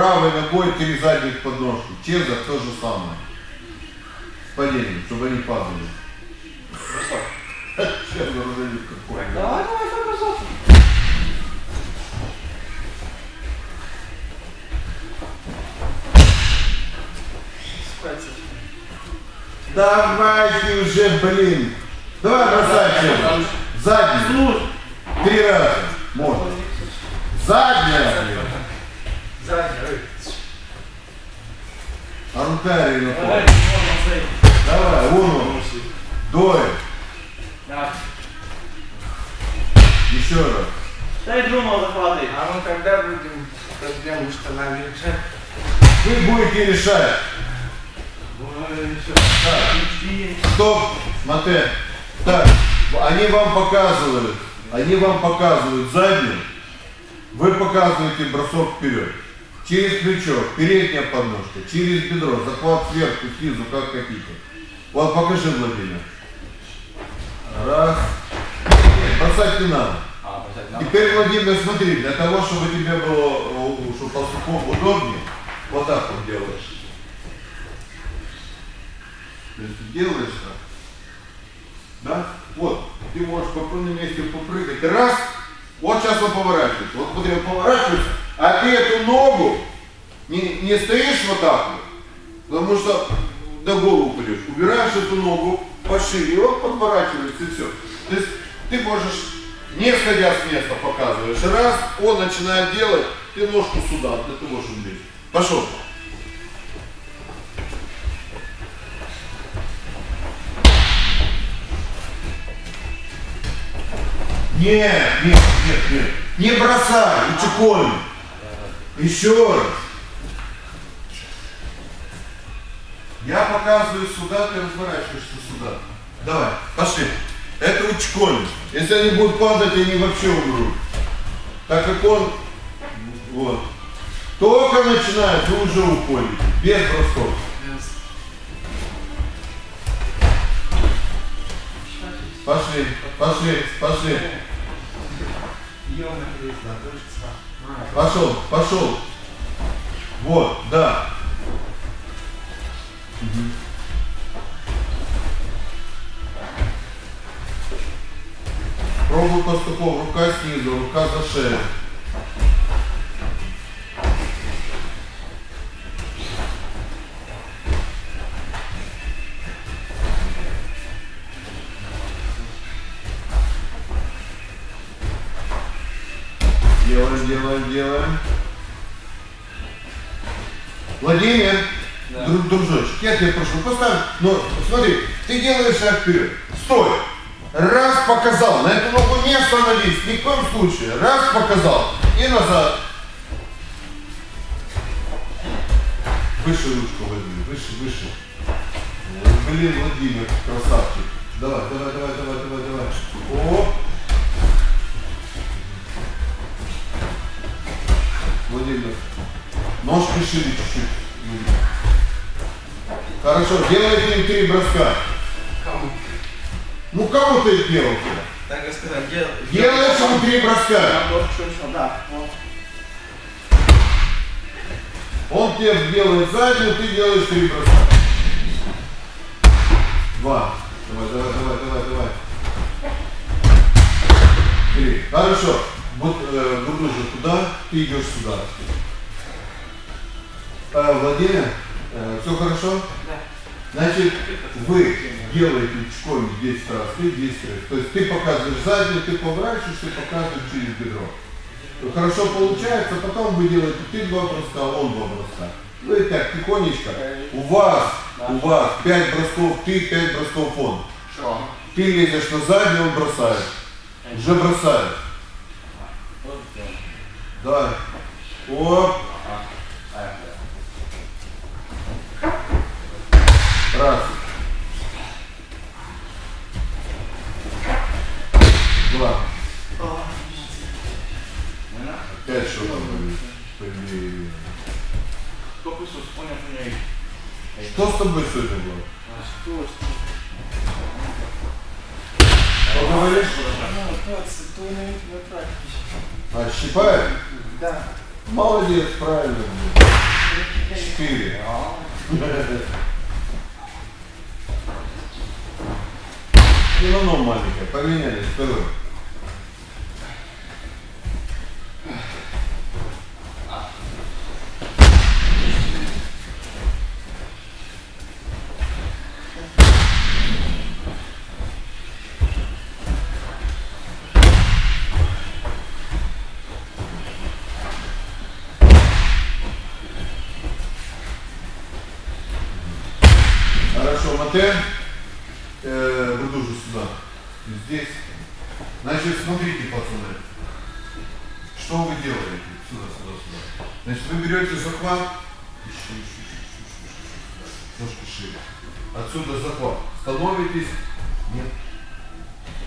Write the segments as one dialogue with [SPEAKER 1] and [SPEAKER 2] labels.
[SPEAKER 1] Правой ногой три задних подножки. Чеза то же самое. С падением, чтобы они падали. Чеза разовик какой.
[SPEAKER 2] Давай, давай, давай, пожалуйста.
[SPEAKER 1] Давайте уже, блин. Давай бросай Чеза. Задний. Три раза. Можно. Задняя. А рука или
[SPEAKER 2] Давай,
[SPEAKER 1] уну. Дой.
[SPEAKER 2] Да.
[SPEAKER 1] Еще раз.
[SPEAKER 2] Дай Джуну захватывай.
[SPEAKER 3] А мы когда будем проблему штанами решать?
[SPEAKER 1] Вы будете решать. Стоп, смотри. Так, они вам показывают, они вам показывают заднюю, вы показываете бросок вперед. Через плечо, передняя подножка, через бедро, захват сверху, снизу, как хотите. Вот покажи, Владимир. Раз. Бросать не надо.
[SPEAKER 2] А, бросать надо.
[SPEAKER 1] Теперь, Владимир, смотри, для того, чтобы тебе было, чтобы пастухов удобнее, вот так вот делаешь. То есть ты делаешь так. Да? Вот. Ты можешь по на месте попрыгать. Раз. Вот сейчас он поворачивается. Вот смотри, он поворачивается, а ты эту ногу не, не стоишь вот так вот, потому что до голову упадешь. Убираешь эту ногу пошире, и он подворачивается, и все. То есть ты можешь, не сходя с места, показываешь. Раз, он начинает делать, ты ножку сюда, того, чтобы лезть. Пошел. Нет, нет, нет, нет. Не бросай, утекой. Еще раз. Я показываю сюда, ты разворачиваешься сюда. Давай, пошли. Это учколь. Если они будут падать, они вообще умрут. Так как он, вот. Только начинает, вы уже уходите. Без бросков. Пошли, пошли, пошли.
[SPEAKER 3] Кресло, дождь
[SPEAKER 1] Пошел, пошел. Вот, да. Мгм. Пробуй пастухов. Рука снизу, рука за шею. Дружочек, я прошу, поставь, но смотри, ты делаешь шаг вперед, стой, раз показал, на эту ногу не остановись, ни в коем случае, раз показал, и назад. Выше ручку возьми, выше, выше. Блин, Владимир, красавчик. Давай, давай, давай, давай, давай, давай. О, Владимир, ножки шире чуть-чуть. Хорошо, делайте им три броска.
[SPEAKER 3] Кому?
[SPEAKER 1] Ну кому ты их делал?
[SPEAKER 3] Так и сказать, дел...
[SPEAKER 1] Делаешь ему три броска.
[SPEAKER 2] Да. Вот.
[SPEAKER 1] Он тебе делает заднюю, ты делаешь три броска. Два. Давай, давай, давай, давай, давай. Три. Хорошо. Вот э, Бурдужа туда, ты идешь сюда. Э, Владимир, все хорошо?
[SPEAKER 3] Да.
[SPEAKER 1] Значит, вы делаете чком 10 раз, ты 10 раз. То есть ты показываешь заднюю, ты поворачиваешь, ты показываешь через бедро. Хорошо получается, потом вы делаете ты два броска, он два броска. Вы так тихонечко. У вас, у вас 5 бросков ты, 5 бросков он.
[SPEAKER 3] Что?
[SPEAKER 1] Ты лезешь на заднюю, он бросает. Уже бросает. Давай. Оп.
[SPEAKER 2] А, да.
[SPEAKER 1] Раз. Два.
[SPEAKER 2] Не надо.
[SPEAKER 1] Пять что там
[SPEAKER 2] что
[SPEAKER 1] с тобой сегодня было?
[SPEAKER 3] А что?
[SPEAKER 1] Что говоришь?
[SPEAKER 3] Ну, 20, то на практике.
[SPEAKER 1] А, щипает?
[SPEAKER 3] Да.
[SPEAKER 1] Молодец, правильно. Четыре. На ногу маленькая, поменялись, второй. Хорошо, Мате,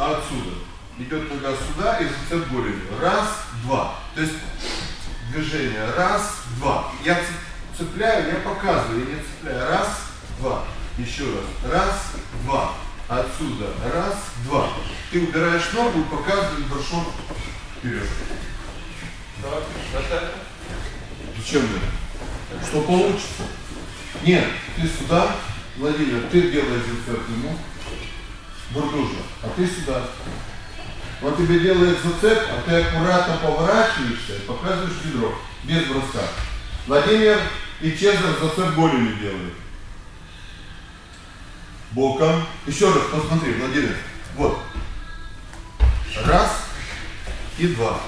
[SPEAKER 1] а отсюда. Идет нога сюда и зацеп голени. Раз, два. То есть движение. Раз, два. Я цеп- цепляю, я показываю, я не цепляю. Раз, два. Еще раз. Раз, два. Отсюда. Раз, два. Ты убираешь ногу и показываешь брашом вперед.
[SPEAKER 3] Так, это.
[SPEAKER 1] Зачем это? Что получится? Нет, ты сюда, Владимир, ты делаешь зацеп ему, бурдужа, а ты сюда. Он тебе делает зацеп, а ты аккуратно поворачиваешься и показываешь бедро, без броска. Владимир и Чезар зацеп голени делают. Боком. Еще раз посмотри, Владимир. Вот. Раз и два.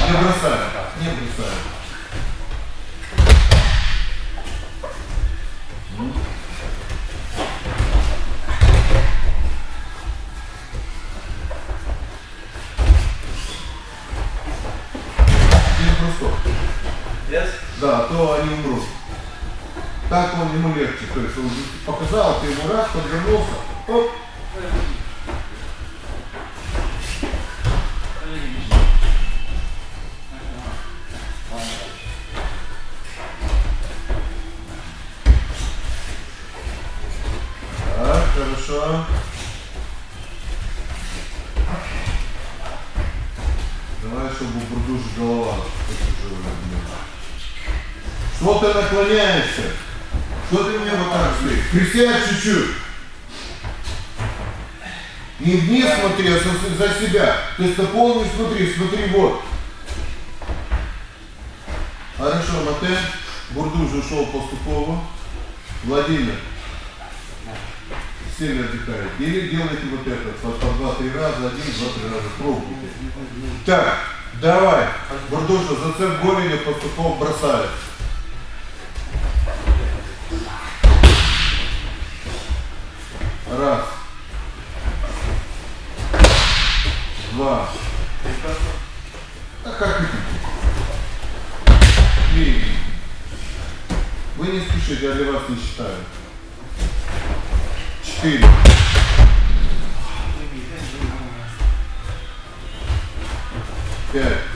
[SPEAKER 1] Не бросаем, не бросаем.
[SPEAKER 3] Yes?
[SPEAKER 1] Да, то они умрут. Так он ему легче. То есть он показал, ты ему раз, подвернулся, оп, наклоняешься? Что ты мне вот так стоишь? Присядь чуть-чуть. Не вниз смотри, а за себя. То есть на пол не смотри, смотри вот. Хорошо, Мате. Бурдуж ушел поступово. Владимир. Сели отдыхает. Или делайте вот это по, по два-три раза, один, два-три раза. Пробуйте. Так, давай. Бурдуша, зацеп голени поступово бросает. Раз. Два. А как. Три. Вы не спешите, я для вас не считаю. Четыре. Пять.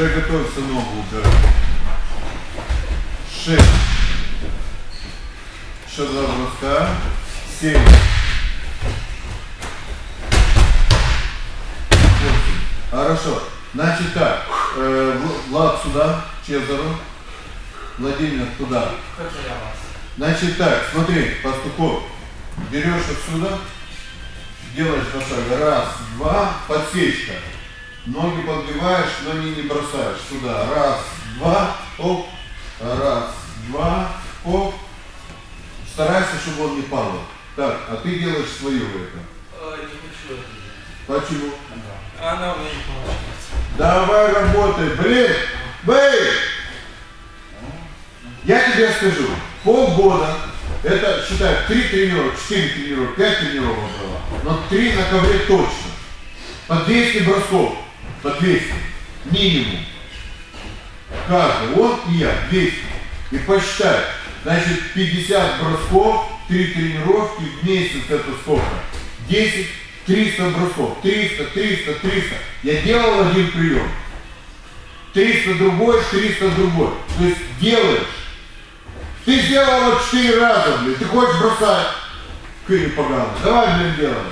[SPEAKER 1] Уже готовится ногу убирать. Шесть. Еще два броска. Семь. Хорошо. Значит так. Э, Вл- Влад сюда, Чезару. Владимир туда. Значит так, смотри, пастухов. Берешь отсюда, делаешь два шага. Раз, два, подсечка. Ноги подбиваешь, но не, не бросаешь. Сюда. Раз, два, оп. Раз, два, оп. Старайся, чтобы он не падал. Так, а ты делаешь свое это.
[SPEAKER 3] Ой, не хочу это делать.
[SPEAKER 1] Почему?
[SPEAKER 3] Она у меня не получается.
[SPEAKER 1] Давай работай, блин! Бэй! Я тебе скажу, полгода, это, считай, три тренировок, четыре тренировок, пять тренировок было, но три на ковре точно. По 200 бросков, 200, минимум. Каждый, он и я, 200. И посчитай, значит, 50 бросков, три тренировки в месяц это сколько? 10, 300 бросков, 300, 300, 300. Я делал один прием. 300 другой, 300 другой. То есть делаешь. Ты сделал вот 4 раза, блин. Ты хочешь бросать? Кыри поганый. Давай, блин, делаем.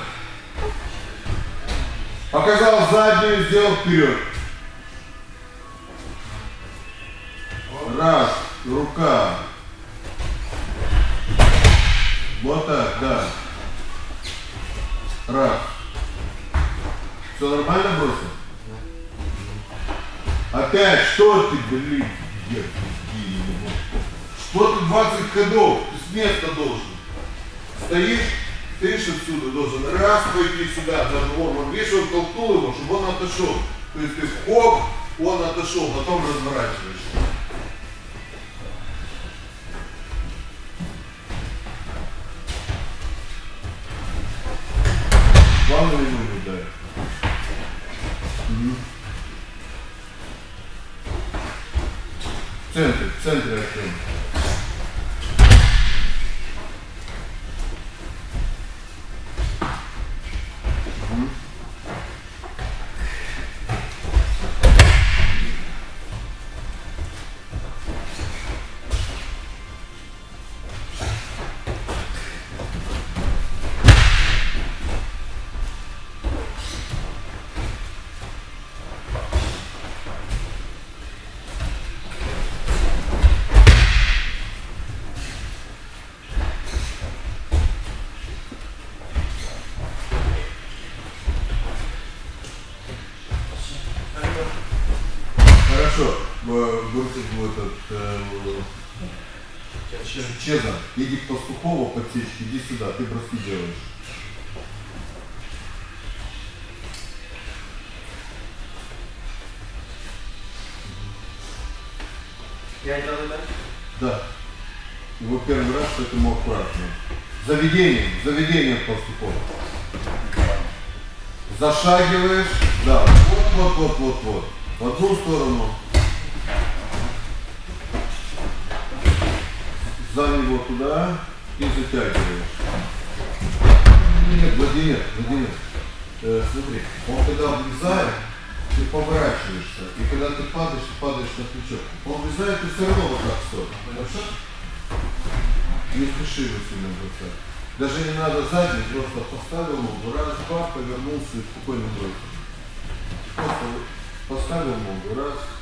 [SPEAKER 1] Показал заднюю, сделал вперед. Раз, рука. Вот так, да. Раз. Все нормально бросил? Опять, что ты, блин, где Что ты 20 ходов? Ты с места должен. Стоишь, стоишь отсюда должен раз пойти сюда, он, он видишь, он толкнул его, чтобы он отошел. То есть ты хоп, он отошел, потом разворачиваешься. Чеза, иди к Пастухову подсечки, иди сюда, ты броски делаешь.
[SPEAKER 3] Я делаю дальше.
[SPEAKER 1] Да. Его первый раз, поэтому аккуратно. Заведение, заведение Пастухова. Зашагиваешь, да, вот, вот, вот, вот, вот. В одну сторону. За него туда и затягиваешь. Нет, Владимир, Владимир, э, смотри, он когда влезает, ты поворачиваешься, и когда ты падаешь, ты падаешь на плечо. Он влезает, ты все равно вот так стой. Хорошо? Не спеши его сильно бросать. Даже не надо задний, просто поставил ногу, раз, два, повернулся и спокойно бросил. Просто поставил ногу, раз.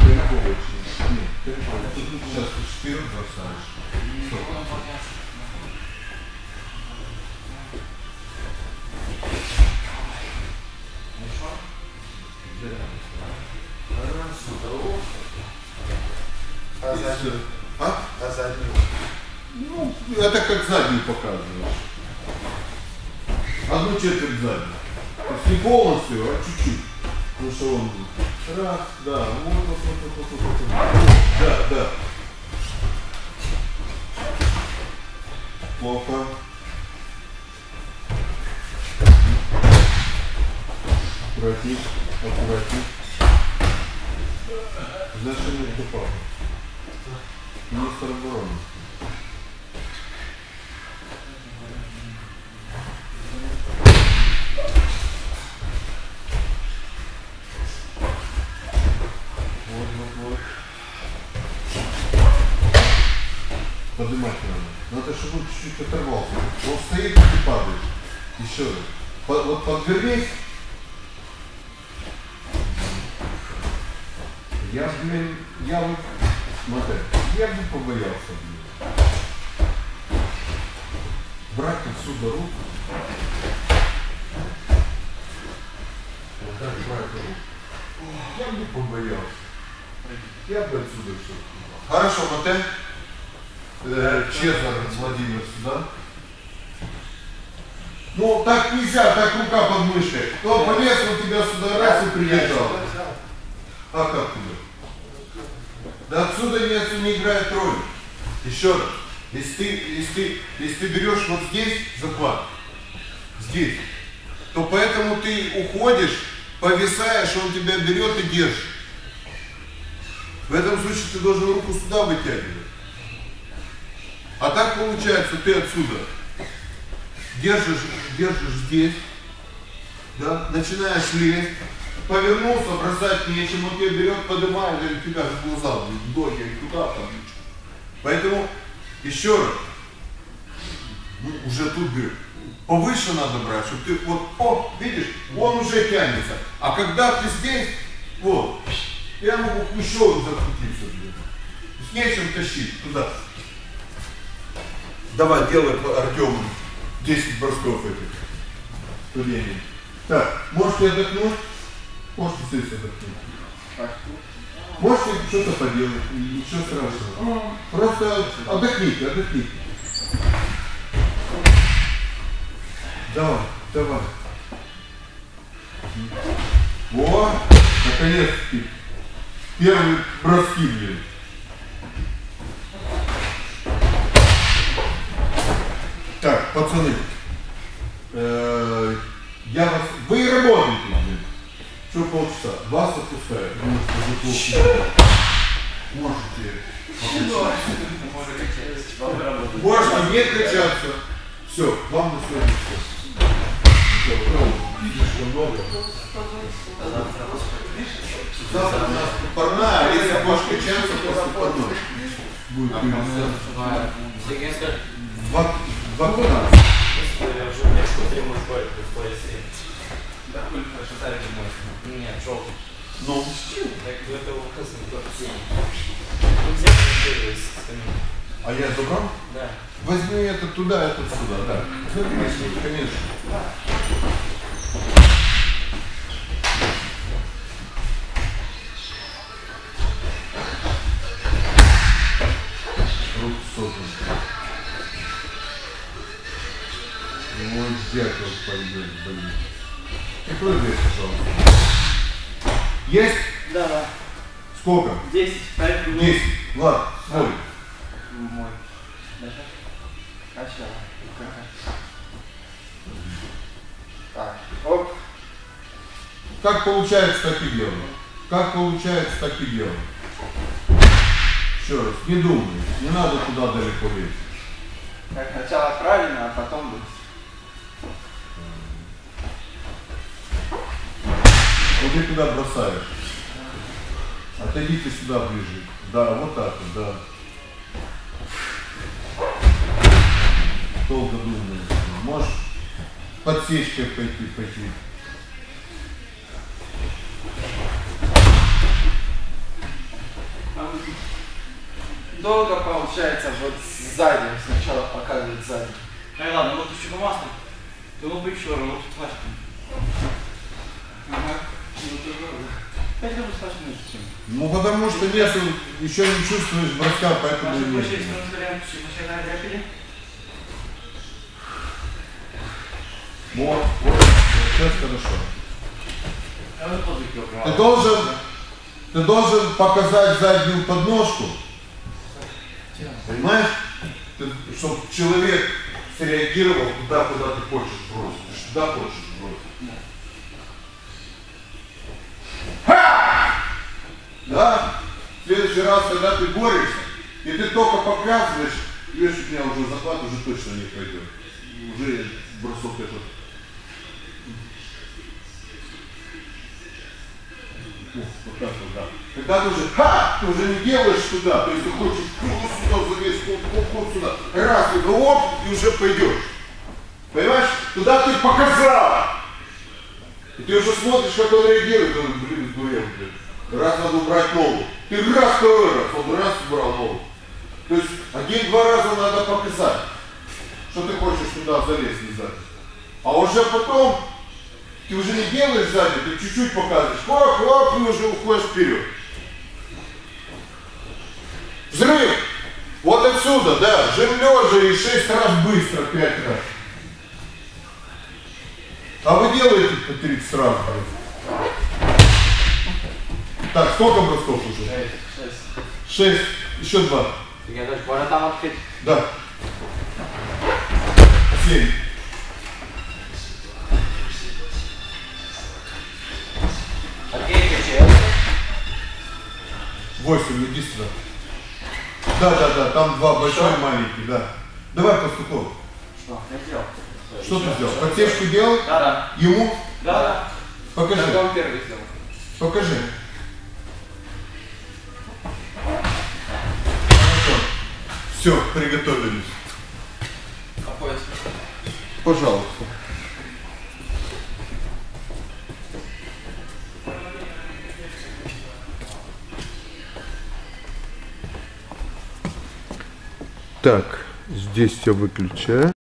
[SPEAKER 1] Тут Сейчас ты вперед бросаешь.
[SPEAKER 3] А заднюю?
[SPEAKER 1] А?
[SPEAKER 3] А заднюю?
[SPEAKER 1] Ну, это как заднюю показываешь. Одну четверть заднюю. Не полностью, а чуть-чуть. Потому что он раз, да, вот, вот, вот, вот, вот, вот, вот. Да, да. Плохо. Аккуратней, аккуратней. Знаешь, что не попал? Министр обороны. Вот, вот, вот. Поднимать надо. Чтобы он чуть-чуть оторвался. Он стоит, и ты падаешь. Еще раз. По- вот подвернись. Я, блин, я вот, смотри, я бы побоялся, блин. Брать отсюда руку. Вот так брать руку. Я бы побоялся. Я бы отсюда все. Хорошо, Матэ. Э, Чезар Владимир сюда. Ну, так нельзя, так рука под мышкой. То полез у тебя сюда раз и прилетал. А как тебе? Да отсюда отсюда не играет роль. Еще раз. Если ты, если если ты берешь вот здесь захват, здесь, то поэтому ты уходишь, повисаешь, он тебя берет и держит. В этом случае ты должен руку сюда вытягивать. А так получается, ты отсюда держишь, держишь здесь, да, начинаешь лезть, повернулся, бросать нечем, он тебя берет, поднимает, и тебя в глаза, в доги, и туда, там, Поэтому, еще раз, ну, уже тут, говорю, повыше надо брать, чтобы ты, вот, о, видишь, он уже тянется. А когда ты здесь, вот, я могу еще закрутиться, блин. С нечем тащить туда. Давай, делай Артему 10 бросков этих. Студений. Так, можете отдохнуть? Можете сесть отдохнуть. Можете что-то поделать, ничего страшного. Просто отдохните, отдохните. Давай, давай. Во, наконец-таки. Первые броски, блин. Пацаны, э, я вас, вы работаете, блин. Что полчаса? Вас отпускают. Можете Можете. Можно не качаться. Все, вам на сегодня все. Слишком много. Завтра у нас парная, а если будешь качаться, после парной. Будет Два, два пятнадцать.
[SPEAKER 3] Да, хуй, хорошо, ставили мой. Нет, желтый.
[SPEAKER 1] Ну,
[SPEAKER 3] Так, до этого красный, тот синий. Ну, где ты
[SPEAKER 1] а я забрал?
[SPEAKER 3] Да.
[SPEAKER 1] Возьми это туда, это сюда, да. Конечно. Пойдет, блин. Какой вес, пожалуйста? Есть?
[SPEAKER 3] Да, да.
[SPEAKER 1] Сколько?
[SPEAKER 3] 10, ставь другой.
[SPEAKER 1] Десять. Ладно, свой.
[SPEAKER 3] Мой. Дальше. Сначала. Так, оп.
[SPEAKER 1] Как получается, так и делаем. Как получается, так и делаем. Еще раз, не думай, не надо туда далеко лезть.
[SPEAKER 3] Как сначала правильно, а потом будет.
[SPEAKER 1] Вот ты туда бросаешь. Отойдите сюда ближе. Да, вот так вот, да. Долго думаешь. Можешь подсечкой пойти, пойти.
[SPEAKER 3] Долго получается вот сзади, сначала показывать сзади.
[SPEAKER 2] Ай, ладно, вот еще по маслу. Было бы еще раз, вот флешка.
[SPEAKER 3] Ага. Ну, ты долго. Пять минут сложнее, чем.
[SPEAKER 1] Ну потому что нет, еще не чувствуешь броска, поэтому и
[SPEAKER 2] начинаем дряпили.
[SPEAKER 1] Вот, вот, сейчас хорошо.
[SPEAKER 2] Подвиг
[SPEAKER 1] Ты должен, ты должен показать заднюю подножку. Понимаешь? чтобы человек среагировал туда, куда ты хочешь бросить. Туда хочешь бросить. Да? В следующий раз, когда ты борешься, и ты только показываешь, видишь, у меня уже захват уже точно не пройдет. Уже бросок этот. Вот так вот, да. Когда ты уже, ха, ты уже не делаешь туда, то есть ты хочешь сюда залезть, круг, круг, круг сюда, раз, и оп, и уже пойдешь. Понимаешь? Туда ты показал. И ты уже смотришь, как он реагирует, он, блин, сдурел, блин. Раз надо убрать ногу. Ты раз, второй раз, он раз убрал ногу. То есть один-два раза надо показать, что ты хочешь туда залезть не сзади. А уже потом ты уже не делаешь сзади, ты чуть-чуть показываешь. Хоп, хоп, и уже уходишь вперед. Взрыв! Вот отсюда, да, жим лежа и шесть раз быстро, пять раз. А вы делаете по 30 раз, блин? Так, сколько бросков уже?
[SPEAKER 3] Шесть.
[SPEAKER 1] Шесть. Еще два.
[SPEAKER 3] Я даже ворота открыть.
[SPEAKER 1] Да. Семь. Восемь, иди сюда. Да, да, да, там два большой и маленький, да. Давай пастухов.
[SPEAKER 2] Что? Я сделал.
[SPEAKER 1] Что ты сделал? Подсечку делал?
[SPEAKER 2] Да, да.
[SPEAKER 1] Ему?
[SPEAKER 2] Да, да.
[SPEAKER 1] Покажи.
[SPEAKER 3] Кто он первый сделал?
[SPEAKER 1] Покажи. Хорошо. Все, приготовились.
[SPEAKER 3] А?
[SPEAKER 1] Пожалуйста. Так, здесь все выключаю.